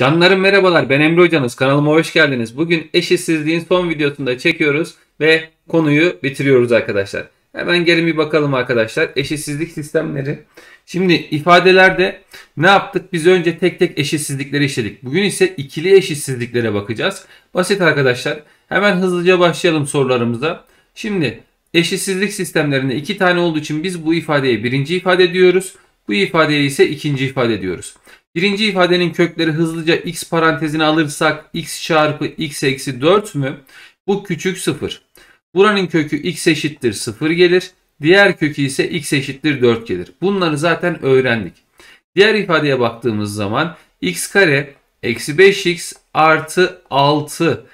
Canlarım merhabalar ben Emre Hocanız kanalıma hoş geldiniz. Bugün eşitsizliğin son videosunda çekiyoruz ve konuyu bitiriyoruz arkadaşlar. Hemen gelin bir bakalım arkadaşlar eşitsizlik sistemleri. Şimdi ifadelerde ne yaptık? Biz önce tek tek eşitsizlikleri işledik. Bugün ise ikili eşitsizliklere bakacağız. Basit arkadaşlar. Hemen hızlıca başlayalım sorularımıza. Şimdi eşitsizlik sistemlerinde iki tane olduğu için biz bu ifadeye birinci ifade diyoruz. Bu ifadeye ise ikinci ifade diyoruz. Birinci ifadenin kökleri hızlıca x parantezine alırsak x çarpı x eksi 4 mü? Bu küçük 0. Buranın kökü x eşittir 0 gelir. Diğer kökü ise x eşittir 4 gelir. Bunları zaten öğrendik. Diğer ifadeye baktığımız zaman x kare eksi 5x artı 6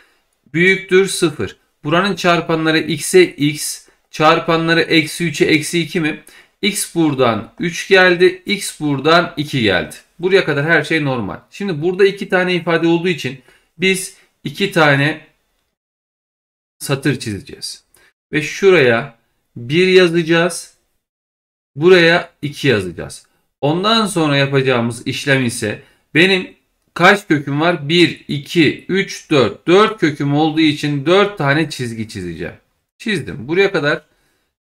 büyüktür 0. Buranın çarpanları x'e x, çarpanları eksi 3'e eksi 2 mi? x buradan 3 geldi, x buradan 2 geldi. Buraya kadar her şey normal. Şimdi burada iki tane ifade olduğu için biz iki tane satır çizeceğiz. Ve şuraya 1 yazacağız. Buraya 2 yazacağız. Ondan sonra yapacağımız işlem ise benim kaç köküm var? 1, 2, 3, 4. 4 köküm olduğu için 4 tane çizgi çizeceğim. Çizdim. Buraya kadar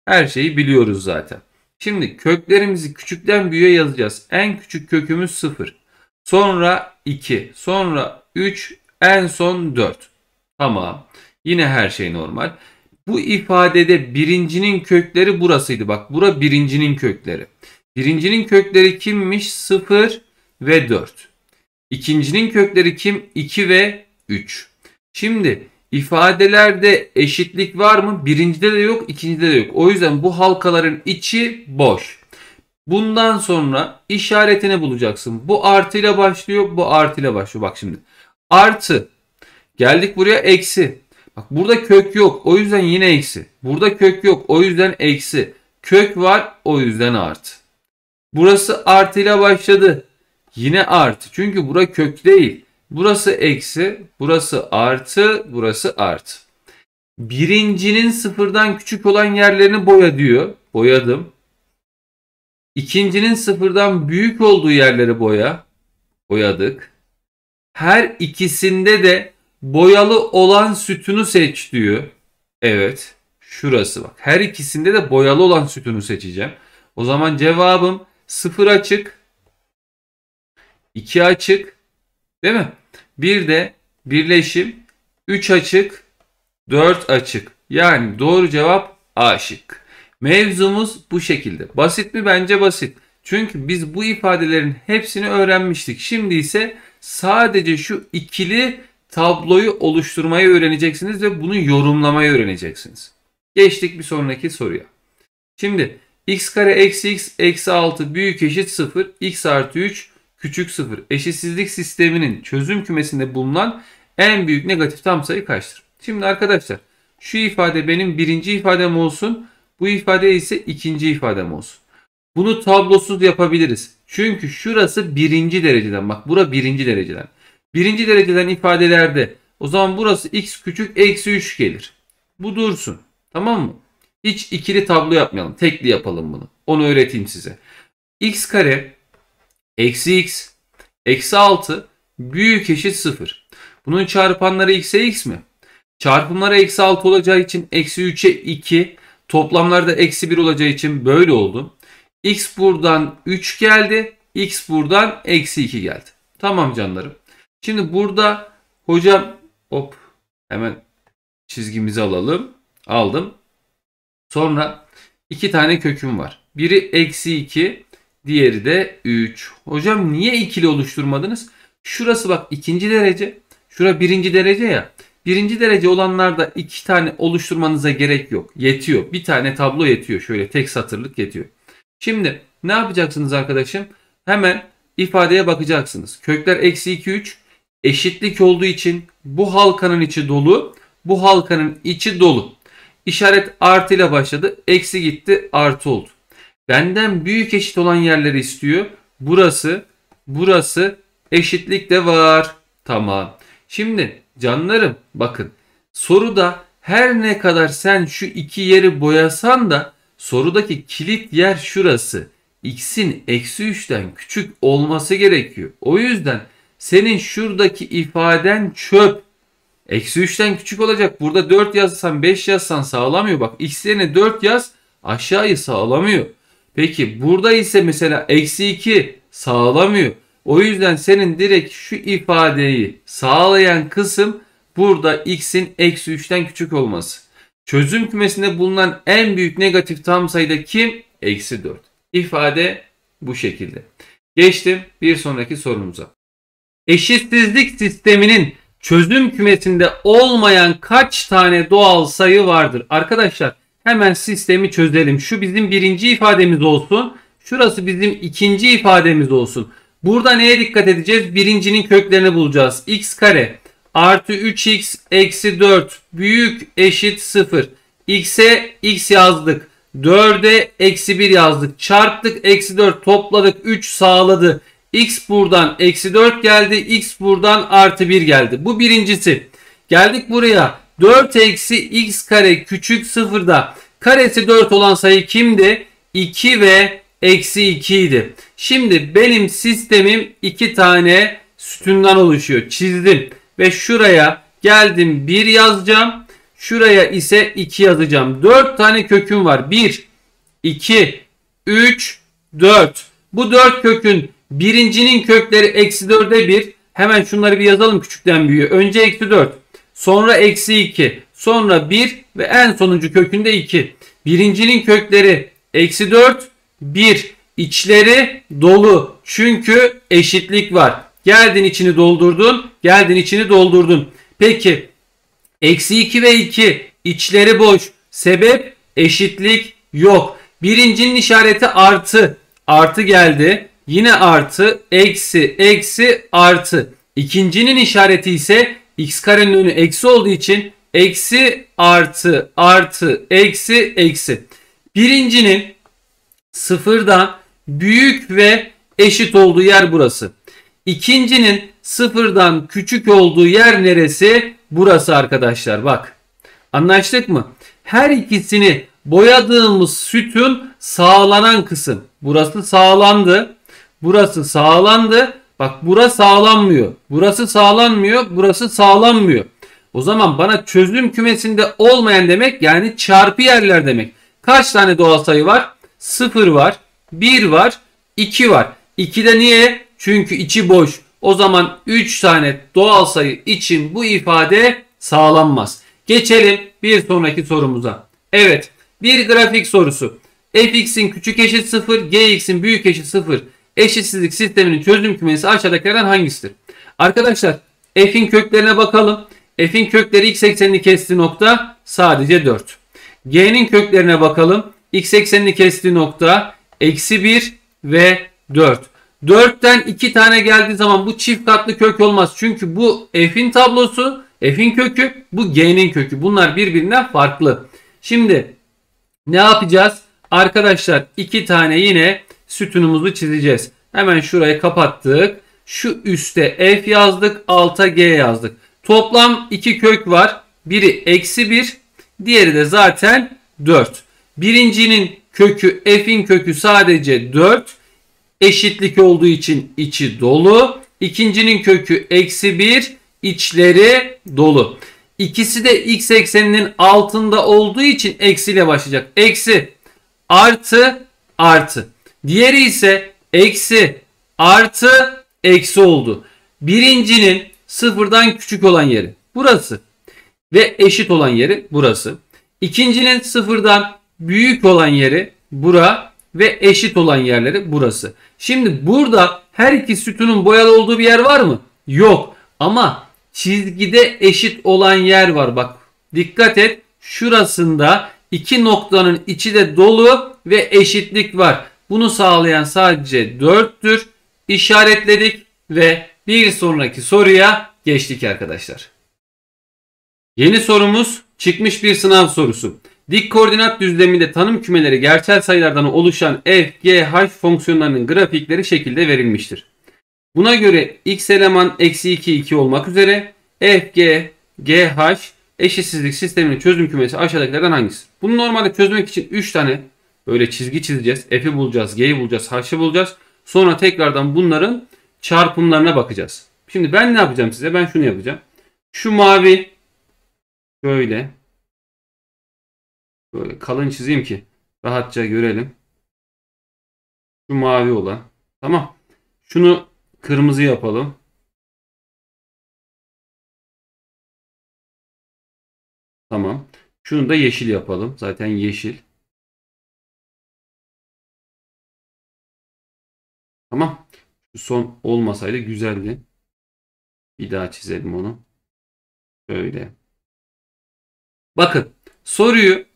her şeyi biliyoruz zaten. Şimdi köklerimizi küçükten büyüğe yazacağız. En küçük kökümüz 0. Sonra 2. Sonra 3. En son 4. Tamam. Yine her şey normal. Bu ifadede birincinin kökleri burasıydı. Bak bura birincinin kökleri. Birincinin kökleri kimmiş? 0 ve 4. İkincinin kökleri kim? 2 ve 3. Şimdi İfadelerde eşitlik var mı? Birincide de yok, ikincide de yok. O yüzden bu halkaların içi boş. Bundan sonra işaretini bulacaksın. Bu artıyla başlıyor, bu artıyla başlıyor. Bak şimdi. Artı. Geldik buraya eksi. Bak burada kök yok. O yüzden yine eksi. Burada kök yok. O yüzden eksi. Kök var. O yüzden artı. Burası artıyla başladı. Yine artı. Çünkü bura kök değil. Burası eksi, burası artı, burası artı. Birincinin sıfırdan küçük olan yerlerini boya diyor. Boyadım. İkincinin sıfırdan büyük olduğu yerleri boya. Boyadık. Her ikisinde de boyalı olan sütunu seç diyor. Evet. Şurası bak. Her ikisinde de boyalı olan sütunu seçeceğim. O zaman cevabım sıfır açık. 2 açık. Değil mi? Bir de birleşim 3 açık 4 açık. Yani doğru cevap A şık. Mevzumuz bu şekilde. Basit mi? Bence basit. Çünkü biz bu ifadelerin hepsini öğrenmiştik. Şimdi ise sadece şu ikili tabloyu oluşturmayı öğreneceksiniz ve bunu yorumlamayı öğreneceksiniz. Geçtik bir sonraki soruya. Şimdi x kare eksi x eksi 6 büyük eşit 0 x artı 3 küçük 0 eşitsizlik sisteminin çözüm kümesinde bulunan en büyük negatif tam sayı kaçtır? Şimdi arkadaşlar şu ifade benim birinci ifadem olsun. Bu ifade ise ikinci ifadem olsun. Bunu tablosuz yapabiliriz. Çünkü şurası birinci dereceden. Bak bura birinci dereceden. Birinci dereceden ifadelerde o zaman burası x küçük eksi 3 gelir. Bu dursun. Tamam mı? Hiç ikili tablo yapmayalım. Tekli yapalım bunu. Onu öğreteyim size. x kare eksi x eksi 6 büyük eşit 0. Bunun çarpanları x'e x mi? Çarpımları eksi 6 olacağı için eksi 3'e 2 toplamlarda eksi 1 olacağı için böyle oldu. x buradan 3 geldi. x buradan eksi 2 geldi. Tamam canlarım. Şimdi burada hocam hop hemen çizgimizi alalım. Aldım. Sonra iki tane köküm var. Biri eksi 2 Diğeri de 3. Hocam niye ikili oluşturmadınız? Şurası bak ikinci derece. Şura birinci derece ya. Birinci derece olanlarda iki tane oluşturmanıza gerek yok. Yetiyor. Bir tane tablo yetiyor. Şöyle tek satırlık yetiyor. Şimdi ne yapacaksınız arkadaşım? Hemen ifadeye bakacaksınız. Kökler eksi 2 3 eşitlik olduğu için bu halkanın içi dolu. Bu halkanın içi dolu. İşaret artı ile başladı. Eksi gitti artı oldu. Benden büyük eşit olan yerleri istiyor. Burası, burası eşitlik de var. Tamam. Şimdi canlarım bakın soruda her ne kadar sen şu iki yeri boyasan da sorudaki kilit yer şurası. X'in eksi 3'ten küçük olması gerekiyor. O yüzden senin şuradaki ifaden çöp. Eksi 3'ten küçük olacak. Burada 4 yazsan 5 yazsan sağlamıyor. Bak x yerine 4 yaz aşağıyı sağlamıyor. Peki burada ise mesela eksi 2 sağlamıyor. O yüzden senin direkt şu ifadeyi sağlayan kısım burada x'in eksi 3'ten küçük olması. Çözüm kümesinde bulunan en büyük negatif tam sayıda kim? Eksi 4. İfade bu şekilde. Geçtim bir sonraki sorumuza. Eşitsizlik sisteminin çözüm kümesinde olmayan kaç tane doğal sayı vardır? Arkadaşlar hemen sistemi çözelim. Şu bizim birinci ifademiz olsun. Şurası bizim ikinci ifademiz olsun. Burada neye dikkat edeceğiz? Birincinin köklerini bulacağız. x kare artı 3x eksi 4 büyük eşit 0. x'e x yazdık. 4'e eksi 1 yazdık. Çarptık eksi 4 topladık 3 sağladı. x buradan eksi 4 geldi. x buradan artı 1 geldi. Bu birincisi. Geldik buraya. 4 eksi x kare küçük sıfırda karesi 4 olan sayı kimdi? 2 ve eksi 2 idi. Şimdi benim sistemim 2 tane sütundan oluşuyor. Çizdim ve şuraya geldim 1 yazacağım. Şuraya ise 2 yazacağım. 4 tane köküm var. 1, 2, 3, 4. Bu 4 kökün birincinin kökleri eksi 4'e 1. Hemen şunları bir yazalım küçükten büyüğe. Önce eksi 4. Sonra eksi 2. Sonra 1 ve en sonuncu kökünde 2. Birincinin kökleri eksi 4, 1. İçleri dolu. Çünkü eşitlik var. Geldin içini doldurdun. Geldin içini doldurdun. Peki eksi 2 ve 2 içleri boş. Sebep eşitlik yok. Birincinin işareti artı. Artı geldi. Yine artı, eksi, eksi, artı. İkincinin işareti ise x karenin önü eksi olduğu için eksi, artı, artı, eksi, eksi. Birincinin sıfırdan büyük ve eşit olduğu yer burası. İkincinin sıfırdan küçük olduğu yer neresi? Burası arkadaşlar bak. Anlaştık mı? Her ikisini boyadığımız sütun sağlanan kısım. Burası sağlandı. Burası sağlandı. Bak burası sağlanmıyor. Burası sağlanmıyor. Burası sağlanmıyor. O zaman bana çözüm kümesinde olmayan demek yani çarpı yerler demek. Kaç tane doğal sayı var? 0 var. 1 var. 2 var. 2'de niye? Çünkü içi boş. O zaman 3 tane doğal sayı için bu ifade sağlanmaz. Geçelim bir sonraki sorumuza. Evet bir grafik sorusu. fx'in küçük eşit 0, gx'in büyük eşit 0 eşitsizlik sisteminin çözüm kümesi aşağıdakilerden hangisidir? Arkadaşlar f'in köklerine bakalım. f'in kökleri x eksenini kestiği nokta sadece 4. g'nin köklerine bakalım. x eksenini kestiği nokta eksi 1 ve 4. 4'ten 2 tane geldiği zaman bu çift katlı kök olmaz. Çünkü bu f'in tablosu, f'in kökü, bu g'nin kökü. Bunlar birbirinden farklı. Şimdi ne yapacağız? Arkadaşlar 2 tane yine sütunumuzu çizeceğiz. Hemen şurayı kapattık. Şu üste f yazdık, alta g yazdık. Toplam 2 kök var. Biri eksi 1, diğeri de zaten 4. Birincinin kökü f'in kökü sadece 4 eşitlik olduğu için içi dolu. İkincinin kökü eksi 1 içleri dolu. İkisi de x ekseninin altında olduğu için eksiyle başlayacak. Eksi artı artı. Diğeri ise eksi artı eksi oldu. Birincinin sıfırdan küçük olan yeri burası ve eşit olan yeri burası. İkincinin sıfırdan büyük olan yeri bura ve eşit olan yerleri burası. Şimdi burada her iki sütunun boyalı olduğu bir yer var mı? Yok. Ama çizgide eşit olan yer var. Bak dikkat et. Şurasında iki noktanın içi de dolu ve eşitlik var. Bunu sağlayan sadece 4'tür. İşaretledik ve bir sonraki soruya geçtik arkadaşlar. Yeni sorumuz çıkmış bir sınav sorusu. Dik koordinat düzleminde tanım kümeleri gerçel sayılardan oluşan f, g, h fonksiyonlarının grafikleri şekilde verilmiştir. Buna göre x eleman eksi 2, 2 olmak üzere f, g, g, h eşitsizlik sisteminin çözüm kümesi aşağıdakilerden hangisi? Bunu normalde çözmek için 3 tane böyle çizgi çizeceğiz. F'i bulacağız, g'yi bulacağız, h'ı bulacağız. Sonra tekrardan bunların çarpımlarına bakacağız. Şimdi ben ne yapacağım size? Ben şunu yapacağım. Şu mavi böyle böyle kalın çizeyim ki rahatça görelim. Şu mavi olan. Tamam. Şunu kırmızı yapalım. Tamam. Şunu da yeşil yapalım. Zaten yeşil. Tamam. Şu son olmasaydı güzeldi. Bir daha çizelim onu. Böyle. Bakın soruyu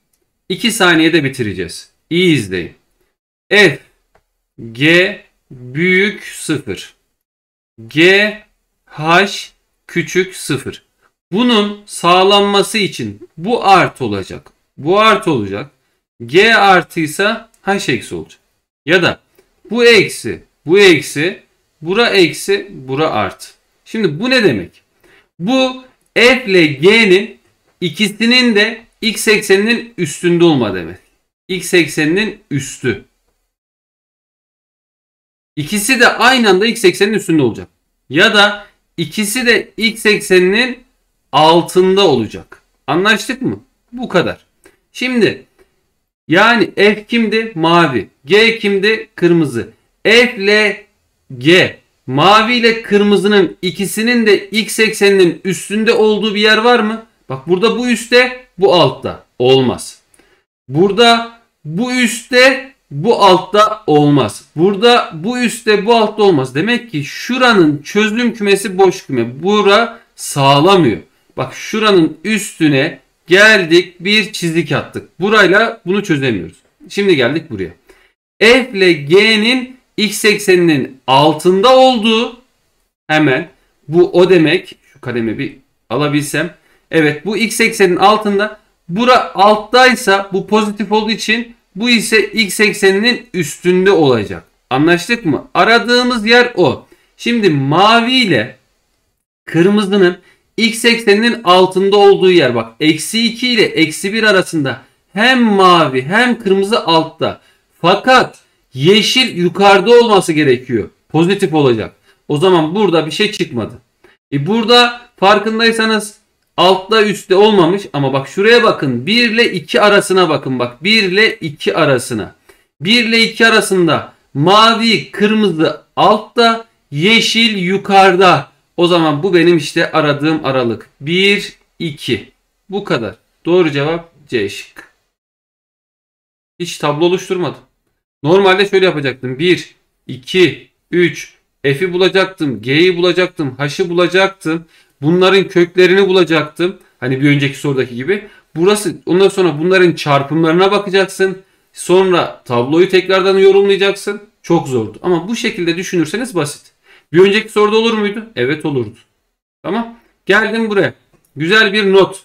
2 saniyede bitireceğiz. İyi izleyin. F G büyük 0. G H küçük 0. Bunun sağlanması için bu art olacak. Bu art olacak. G artıysa H eksi olacak. Ya da bu eksi, bu eksi, bura eksi, bura art. Şimdi bu ne demek? Bu F ile G'nin ikisinin de x ekseninin üstünde olma demek. X ekseninin üstü. İkisi de aynı anda x ekseninin üstünde olacak. Ya da ikisi de x ekseninin altında olacak. Anlaştık mı? Bu kadar. Şimdi yani F kimdi? Mavi. G kimdi? Kırmızı. F ile G mavi ile kırmızının ikisinin de x ekseninin üstünde olduğu bir yer var mı? Bak burada bu üstte bu altta. Olmaz. Burada bu üstte bu altta olmaz. Burada bu üstte bu altta olmaz. Demek ki şuranın çözüm kümesi boş küme. Bura sağlamıyor. Bak şuranın üstüne geldik bir çizik attık. Burayla bunu çözemiyoruz. Şimdi geldik buraya. F ile G'nin x ekseninin altında olduğu hemen bu o demek. Şu kalemi bir alabilsem. Evet bu x eksenin altında. Bura alttaysa bu pozitif olduğu için bu ise x ekseninin üstünde olacak. Anlaştık mı? Aradığımız yer o. Şimdi mavi ile kırmızının x ekseninin altında olduğu yer bak. Eksi 2 ile eksi 1 arasında hem mavi hem kırmızı altta. Fakat yeşil yukarıda olması gerekiyor. Pozitif olacak. O zaman burada bir şey çıkmadı. E burada farkındaysanız altta üstte olmamış ama bak şuraya bakın 1 ile 2 arasına bakın bak 1 ile 2 arasına. 1 ile 2 arasında mavi kırmızı altta yeşil yukarıda. O zaman bu benim işte aradığım aralık. 1 2. Bu kadar. Doğru cevap C şık. Hiç tablo oluşturmadım. Normalde şöyle yapacaktım. 1 2 3 F'i bulacaktım, G'yi bulacaktım, H'ı bulacaktım. Bunların köklerini bulacaktım. Hani bir önceki sorudaki gibi. Burası ondan sonra bunların çarpımlarına bakacaksın. Sonra tabloyu tekrardan yorumlayacaksın. Çok zordu. Ama bu şekilde düşünürseniz basit. Bir önceki soruda olur muydu? Evet olurdu. Tamam. Geldim buraya. Güzel bir not.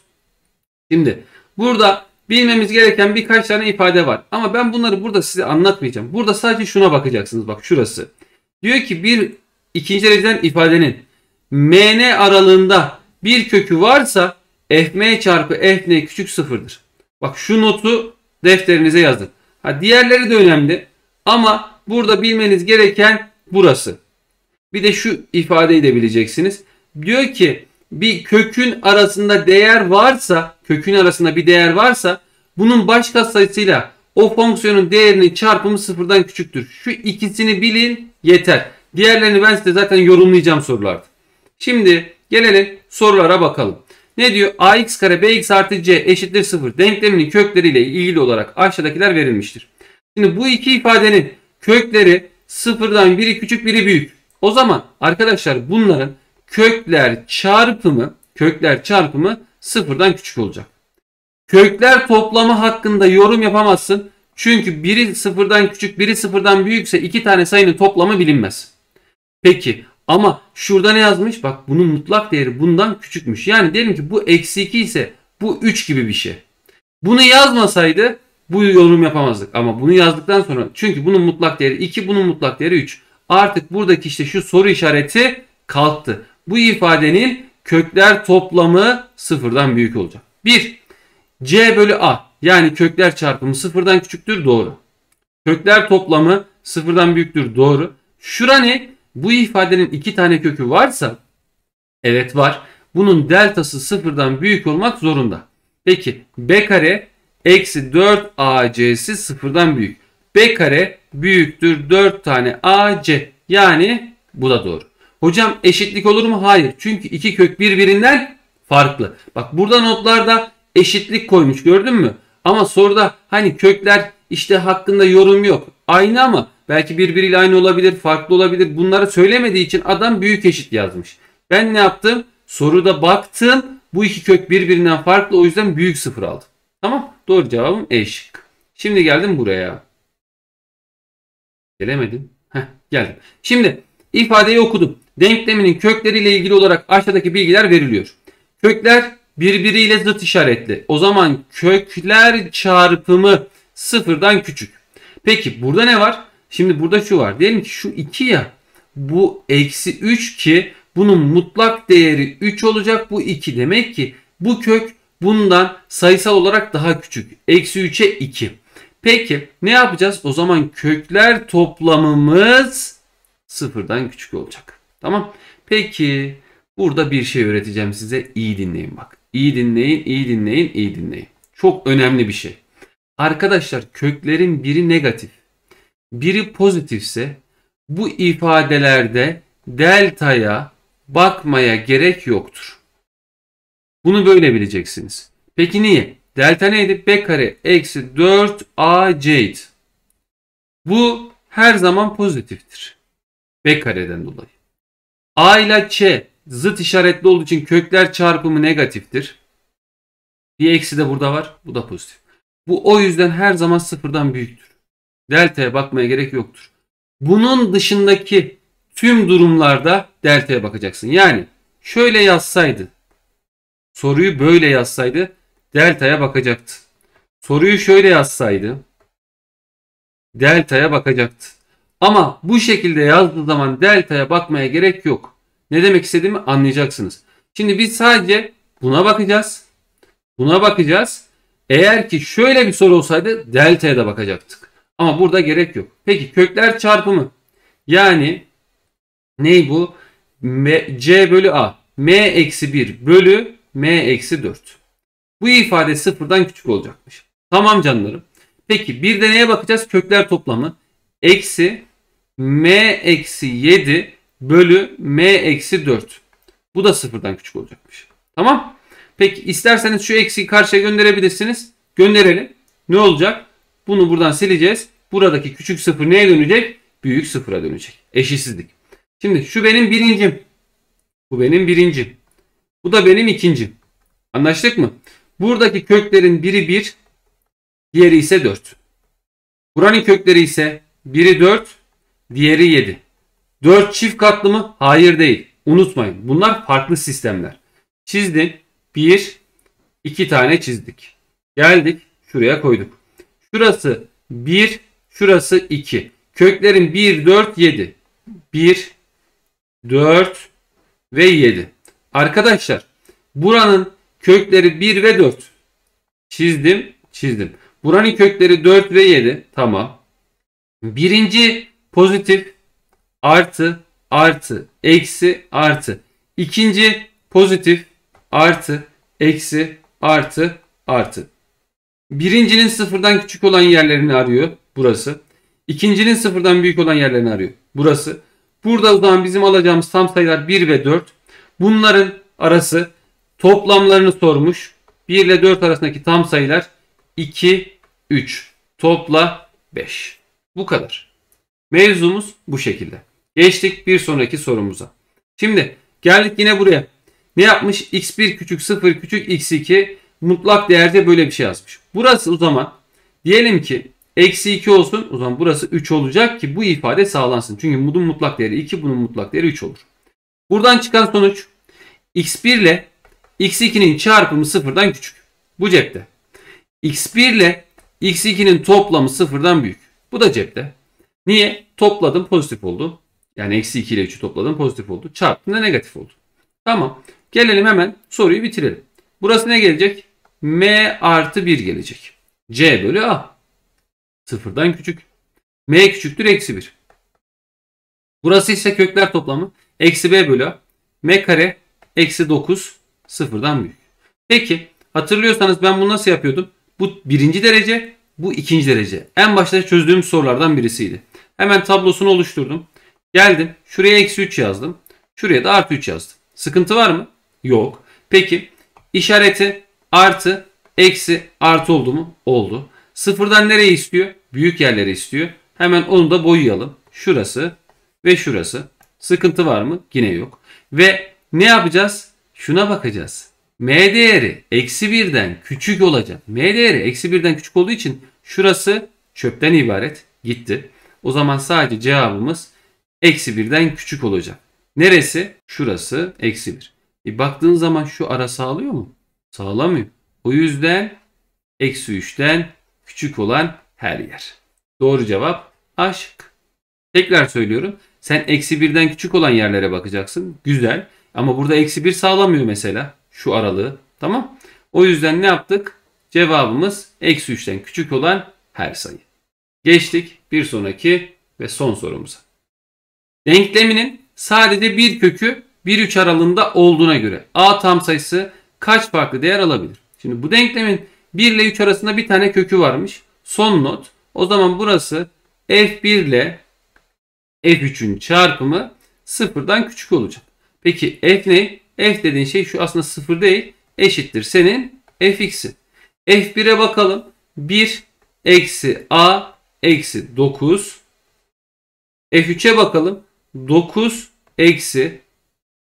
Şimdi burada bilmemiz gereken birkaç tane ifade var. Ama ben bunları burada size anlatmayacağım. Burada sadece şuna bakacaksınız. Bak şurası. Diyor ki bir ikinci dereceden ifadenin mn aralığında bir kökü varsa fm çarpı fn küçük sıfırdır. Bak şu notu defterinize yazın. Ha, diğerleri de önemli ama burada bilmeniz gereken burası. Bir de şu ifadeyi de bileceksiniz. Diyor ki bir kökün arasında değer varsa, kökün arasında bir değer varsa bunun baş sayısıyla o fonksiyonun değerinin çarpımı sıfırdan küçüktür. Şu ikisini bilin yeter. Diğerlerini ben size zaten yorumlayacağım sorularda. Şimdi gelelim sorulara bakalım. Ne diyor? ax kare bx artı c eşittir 0 denkleminin kökleriyle ilgili olarak aşağıdakiler verilmiştir. Şimdi bu iki ifadenin kökleri sıfırdan biri küçük biri büyük. O zaman arkadaşlar bunların kökler çarpımı kökler çarpımı sıfırdan küçük olacak. Kökler toplamı hakkında yorum yapamazsın. Çünkü biri sıfırdan küçük biri sıfırdan büyükse iki tane sayının toplamı bilinmez. Peki ama şurada ne yazmış? Bak bunun mutlak değeri bundan küçükmüş. Yani diyelim ki bu eksi 2 ise bu 3 gibi bir şey. Bunu yazmasaydı bu yorum yapamazdık. Ama bunu yazdıktan sonra çünkü bunun mutlak değeri 2 bunun mutlak değeri 3. Artık buradaki işte şu soru işareti kalktı. Bu ifadenin kökler toplamı sıfırdan büyük olacak. 1. C bölü A yani kökler çarpımı sıfırdan küçüktür doğru. Kökler toplamı sıfırdan büyüktür doğru. Şura ne? Bu ifadenin iki tane kökü varsa Evet var. Bunun deltası sıfırdan büyük olmak zorunda. Peki b kare eksi 4 ac'si sıfırdan büyük. b kare büyüktür 4 tane ac. Yani bu da doğru. Hocam eşitlik olur mu? Hayır. Çünkü iki kök birbirinden farklı. Bak burada notlarda eşitlik koymuş gördün mü? Ama soruda hani kökler işte hakkında yorum yok. Aynı ama belki birbiriyle aynı olabilir, farklı olabilir. Bunları söylemediği için adam büyük eşit yazmış. Ben ne yaptım? Soruda baktım. Bu iki kök birbirinden farklı o yüzden büyük sıfır aldım. Tamam. Doğru cevabım E. Şimdi geldim buraya. Gelemedim. Heh, geldim. Şimdi ifadeyi okudum. Denkleminin kökleriyle ilgili olarak aşağıdaki bilgiler veriliyor. Kökler birbiriyle zıt işaretli. O zaman kökler çarpımı sıfırdan küçük. Peki burada ne var? Şimdi burada şu var. Diyelim ki şu 2 ya. Bu eksi 3 ki bunun mutlak değeri 3 olacak. Bu 2 demek ki bu kök bundan sayısal olarak daha küçük. Eksi 3'e 2. Peki ne yapacağız? O zaman kökler toplamımız sıfırdan küçük olacak. Tamam. Peki burada bir şey öğreteceğim size. İyi dinleyin bak. İyi dinleyin, iyi dinleyin, iyi dinleyin. Çok önemli bir şey. Arkadaşlar köklerin biri negatif, biri pozitifse bu ifadelerde delta'ya bakmaya gerek yoktur. Bunu böyle bileceksiniz. Peki niye? Delta neydi? B kare eksi 4 AC Bu her zaman pozitiftir. B kareden dolayı. A ile Ç zıt işaretli olduğu için kökler çarpımı negatiftir. Bir eksi de burada var. Bu da pozitif. Bu o yüzden her zaman sıfırdan büyüktür. Delta'ya bakmaya gerek yoktur. Bunun dışındaki tüm durumlarda delta'ya bakacaksın. Yani şöyle yazsaydı soruyu böyle yazsaydı delta'ya bakacaktı. Soruyu şöyle yazsaydı delta'ya bakacaktı. Ama bu şekilde yazdığı zaman delta'ya bakmaya gerek yok. Ne demek istediğimi anlayacaksınız. Şimdi biz sadece buna bakacağız. Buna bakacağız. Eğer ki şöyle bir soru olsaydı delta'ya da bakacaktık. Ama burada gerek yok. Peki kökler çarpımı. Yani ney bu? M, C bölü A. M eksi 1 bölü M eksi 4. Bu ifade sıfırdan küçük olacakmış. Tamam canlarım. Peki bir de neye bakacağız? Kökler toplamı. Eksi M eksi 7 bölü M eksi 4. Bu da sıfırdan küçük olacakmış. Tamam. Peki isterseniz şu eksiği karşıya gönderebilirsiniz. Gönderelim. Ne olacak? Bunu buradan sileceğiz. Buradaki küçük sıfır neye dönecek? Büyük sıfıra dönecek. Eşitsizlik. Şimdi şu benim birincim. Bu benim birincim. Bu da benim ikincim. Anlaştık mı? Buradaki köklerin biri 1, diğeri ise 4. Buranın kökleri ise biri 4, diğeri 7. 4 çift katlı mı? Hayır değil. Unutmayın. Bunlar farklı sistemler. Çizdin. 1, 2 tane çizdik. Geldik. Şuraya koyduk. Şurası 1, şurası 2. Köklerin 1, 4, 7. 1, 4 ve 7. Arkadaşlar buranın kökleri 1 ve 4. Çizdim, çizdim. Buranın kökleri 4 ve 7. Tamam. Birinci pozitif artı artı eksi artı. İkinci pozitif artı eksi artı artı. Birincinin sıfırdan küçük olan yerlerini arıyor. Burası. İkincinin sıfırdan büyük olan yerlerini arıyor. Burası. Burada o zaman bizim alacağımız tam sayılar 1 ve 4. Bunların arası toplamlarını sormuş. 1 ile 4 arasındaki tam sayılar 2, 3. Topla 5. Bu kadar. Mevzumuz bu şekilde. Geçtik bir sonraki sorumuza. Şimdi geldik yine buraya. Ne yapmış? x1 küçük 0 küçük x2 mutlak değerde böyle bir şey yazmış. Burası o zaman diyelim ki eksi 2 olsun. O zaman burası 3 olacak ki bu ifade sağlansın. Çünkü bunun mutlak değeri 2 bunun mutlak değeri 3 olur. Buradan çıkan sonuç x1 ile x2'nin çarpımı sıfırdan küçük. Bu cepte. x1 ile x2'nin toplamı sıfırdan büyük. Bu da cepte. Niye? Topladım pozitif oldu. Yani eksi 2 ile 3'ü topladım pozitif oldu. Çarptım da negatif oldu. Tamam. Gelelim hemen soruyu bitirelim. Burası ne gelecek? M artı 1 gelecek. C bölü A. Sıfırdan küçük. M küçüktür eksi 1. Burası ise kökler toplamı. Eksi B bölü A. M kare eksi 9 sıfırdan büyük. Peki hatırlıyorsanız ben bunu nasıl yapıyordum? Bu birinci derece, bu ikinci derece. En başta çözdüğüm sorulardan birisiydi. Hemen tablosunu oluşturdum. Geldim şuraya eksi 3 yazdım. Şuraya da artı 3 yazdım. Sıkıntı var mı? Yok. Peki işareti artı, eksi, artı oldu mu? Oldu. Sıfırdan nereye istiyor? Büyük yerlere istiyor. Hemen onu da boyayalım. Şurası ve şurası. Sıkıntı var mı? Yine yok. Ve ne yapacağız? Şuna bakacağız. M değeri eksi birden küçük olacak. M değeri eksi birden küçük olduğu için şurası çöpten ibaret. Gitti. O zaman sadece cevabımız eksi birden küçük olacak. Neresi? Şurası eksi bir. E baktığın zaman şu ara sağlıyor mu? Sağlamıyor. O yüzden eksi 3'ten küçük olan her yer. Doğru cevap aşk. Tekrar söylüyorum. Sen eksi birden küçük olan yerlere bakacaksın. Güzel. Ama burada eksi bir sağlamıyor mesela. Şu aralığı. Tamam. O yüzden ne yaptık? Cevabımız eksi 3'ten küçük olan her sayı. Geçtik bir sonraki ve son sorumuza. Denkleminin sadece bir kökü 1-3 aralığında olduğuna göre a tam sayısı kaç farklı değer alabilir? Şimdi bu denklemin 1 ile 3 arasında bir tane kökü varmış. Son not. O zaman burası f1 ile f3'ün çarpımı sıfırdan küçük olacak. Peki f ne? F dediğin şey şu aslında sıfır değil. Eşittir senin fx'in. f1'e bakalım. 1 eksi a eksi 9. f3'e bakalım. 9 eksi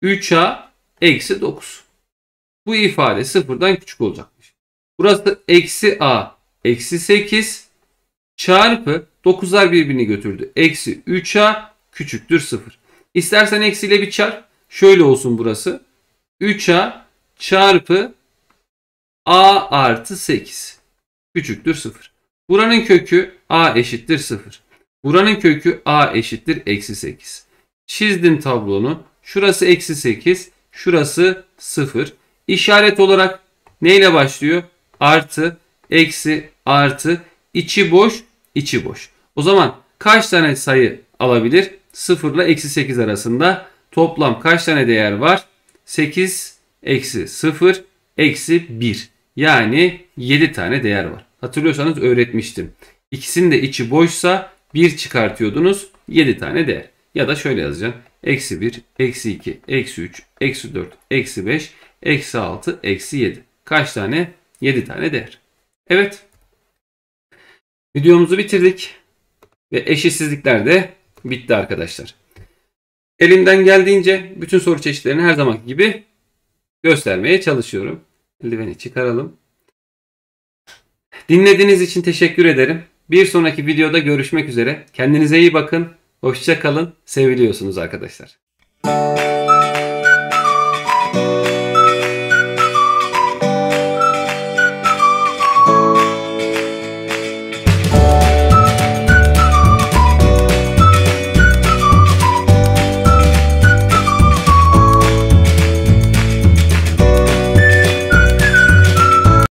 3a eksi 9. Bu ifade sıfırdan küçük olacakmış. Burası eksi a eksi 8 çarpı 9'lar birbirini götürdü. Eksi 3a küçüktür 0. İstersen eksiyle bir çarp. Şöyle olsun burası. 3a çarpı a artı 8 küçüktür 0. Buranın kökü a eşittir 0. Buranın kökü a eşittir eksi 8. Çizdim tablonu. Şurası eksi 8. Şurası 0. İşaret olarak neyle başlıyor? Artı, eksi, artı, içi boş, içi boş. O zaman kaç tane sayı alabilir? 0 ile eksi 8 arasında toplam kaç tane değer var? 8 eksi 0 eksi 1. Yani 7 tane değer var. Hatırlıyorsanız öğretmiştim. İkisinin de içi boşsa 1 çıkartıyordunuz 7 tane değer. Ya da şöyle yazacağım. Eksi 1, eksi 2, eksi 3, eksi 4, eksi 5, eksi 6, eksi 7. Kaç tane? 7 tane değer. Evet. Videomuzu bitirdik. Ve eşitsizlikler de bitti arkadaşlar. Elimden geldiğince bütün soru çeşitlerini her zamanki gibi göstermeye çalışıyorum. Eldiveni çıkaralım. Dinlediğiniz için teşekkür ederim. Bir sonraki videoda görüşmek üzere. Kendinize iyi bakın. Hoşça kalın. Seviliyorsunuz arkadaşlar.